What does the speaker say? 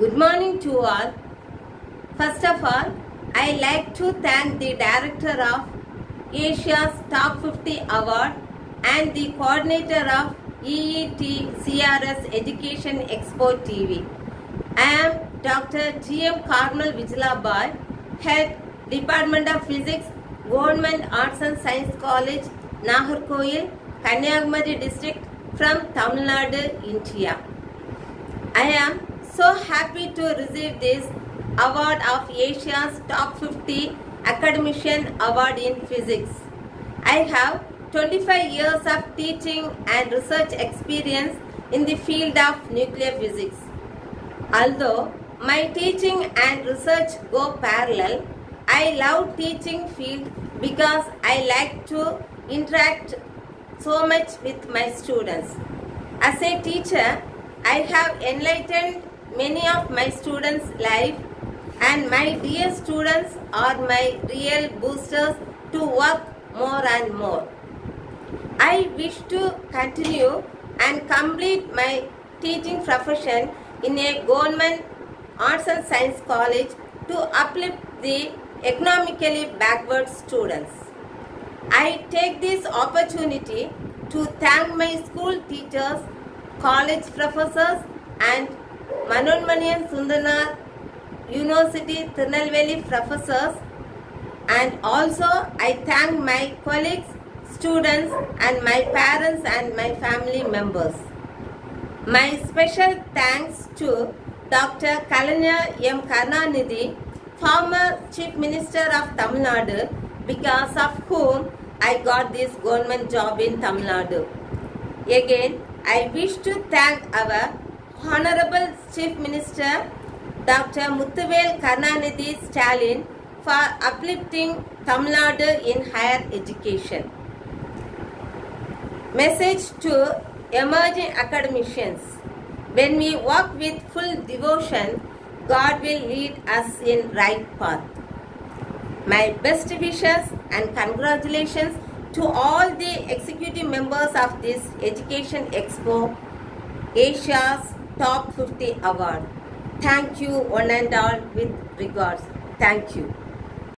Good morning to all. First of all, I like to thank the director of Asia's Top 50 Award and the coordinator of EET CRS Education Expo TV. I am Dr. G.M. Carmel Vigila Bai, Head Department of Physics, Government Arts and Science College, Nagercoil, Kanyakumari district from Tamil Nadu, India. I am so happy to receive this award of Asia's Top 50 Academician Award in Physics. I have 25 years of teaching and research experience in the field of nuclear physics. Although my teaching and research go parallel, I love teaching field because I like to interact so much with my students. As a teacher, I have enlightened many of my students' life and my dear students are my real boosters to work more and more. I wish to continue and complete my teaching profession in a government arts and science college to uplift the economically backward students. I take this opportunity to thank my school teachers, college professors and Manonmaniam Sundaranar University Tirunelveli professors and also I thank my colleagues, students and my parents and my family members. My special thanks to Dr. Kalaignar M. Karunanidhi, former Chief Minister of Tamil Nadu, because of whom I got this government job in Tamil Nadu. Again, I wish to thank our Honorable Chief Minister Dr. Muthuvel Karunanidhi Stalin for uplifting Tamil Nadu in higher education. Message to emerging academicians. When we walk with full devotion, God will lead us in right path. My best wishes and congratulations to all the executive members of this Education Expo, Asia's Top 50 Award. Thank you one and all with regards. Thank you.